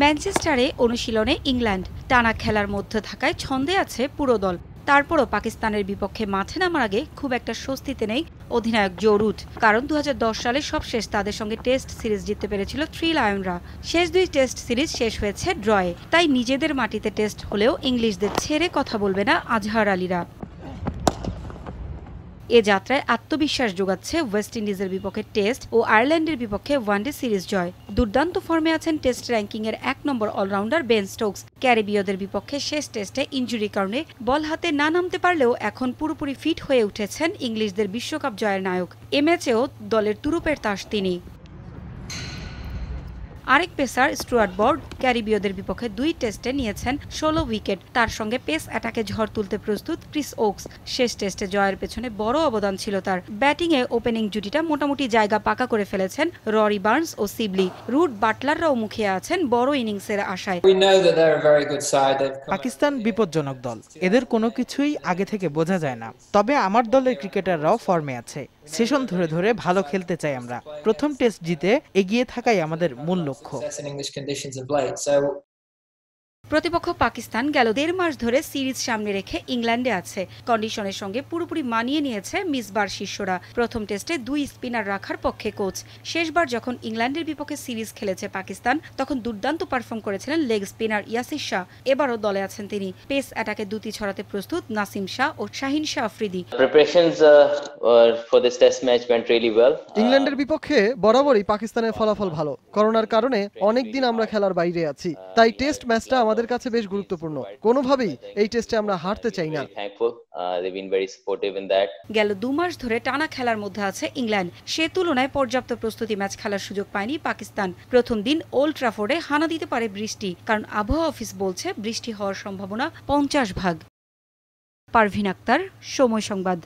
ম্যানচেস্টারে অনুশীলনে ইংল্যান্ড টানা খেলার মধ্যে থাকায় ছন্দে আছে পুরো দল। তারপরও পাকিস্তানের বিপক্ষে মাঠে নামার আগে খুব একটা স্বস্তিতে নেই অধিনায়ক জো রুট কারণ দু হাজার দশ সালে সবশেষ তাদের সঙ্গে টেস্ট সিরিজ জিততে পেরেছিল থ্রি লায়নরা। শেষ দুই টেস্ট সিরিজ শেষ হয়েছে ড্রয়ে। তাই নিজেদের মাটিতে টেস্ট হলেও ইংলিশদের ছেড়ে কথা বলবে না আজহার আলীরা। এ যাত্রায় আত্মবিশ্বাস যোগাচ্ছে ওয়েস্ট ইন্ডিজের বিপক্ষে টেস্ট ও আয়ারল্যান্ডের বিপক্ষে ওয়ানডে সিরিজ জয়। দুর্দান্ত ফর্মে আছেন টেস্ট র্যাঙ্কিংয়ের এক নম্বর অলরাউন্ডার বেন স্টোকস। ক্যারিবীয়দের বিপক্ষে শেষ টেস্টে ইঞ্জুরির কারণে বল হাতে না নামতে পারলেও এখন পুরোপুরি ফিট হয়ে উঠেছেন ইংলিশদের বিশ্বকাপ জয়ের নায়ক। এ ম্যাচেও দলের তুরুপের তাস তিনি। আরেক পেসার স্টুয়ার্ট বর্ড ক্যারিবীয়দের বিপক্ষে দুই টেস্টে নিয়েছেন ষোলো উইকেট। তার সঙ্গে পেস অ্যাটাকে ঝড় তুলতে প্রস্তুত ক্রিস ওকস। শেষ টেস্টে জয়ের পেছনে বড় অবদান ছিল তার। ব্যাটিংয়ে ওপেনিং জুটিটা মোটামুটি জায়গা পাকা করে ফেলেছেন ররি বার্নস ও সিবলি। রুট বাটলাররাও মুখিয়ে আছেন বড় ইনিংসের আশায়। পাকিস্তান বিপজ্জনক দল। এদের কোনো কিছুই আগে থেকে বোঝা যায় না। তবে আমার দলের ক্রিকেটাররাও ফর্মে আছে। সেশন ধরে ধরে ভালো খেলতে চাই আমরা। প্রথম টেস্ট জিতে এগিয়ে থাকাই আমাদের মূল লক্ষ্য। প্রতিপক্ষ পাকিস্তান গেল দেড় মাস ধরে সিরিজ সামনে রেখে ইংল্যান্ডে আছে। কন্ডিশনের সঙ্গে পুরোপুরি মানিয়ে নিয়েছে মিসবার শিষ্যরা। প্রথম টেস্টে দুই স্পিনার রাখার পক্ষে কোচ। শেষবার যখন ইংল্যান্ডের বিপক্ষে সিরিজ খেলেছে পাকিস্তান তখন দুর্দান্ত পারফর্ম করেছিলেন লেগ স্পিনার ইয়াসির শাহ। এবারও দলে আছেন তিনি। পেস অ্যাটাকে দুটি ছড়াতে প্রস্তুত নাসিম শাহ ও শাহিন শাহ আফ্রিদি। Uh, well. ইংল্যান্ডের বিপক্ষে বরাবরই পাকিস্তানের ফলাফল ভালো। করোনার কারণে অনেকদিন আমরা খেলার বাইরে আছি। তাই টেস্ট ম্যাচটা আমাদের কাছে বেশ গুরুত্বপূর্ণ। কোনোভাবেই এই টেস্টে আমরা হারতে চাই না. গেল দু মাস ধরে টানা খেলার মধ্যে আছে ইংল্যান্ড। সে তুলনায় পর্যাপ্ত প্রস্তুতি ম্যাচ খেলার সুযোগ পায়নি পাকিস্তান। প্রথম দিন ওল্ড ট্রাফোর্ডে হানা দিতে পারে বৃষ্টি, কারণ আবহাওয়া অফিস বলছে বৃষ্টি হওয়ার সম্ভাবনা পঞ্চাশ ভাগ। পারভিন আক্তার, সময় সংবাদ।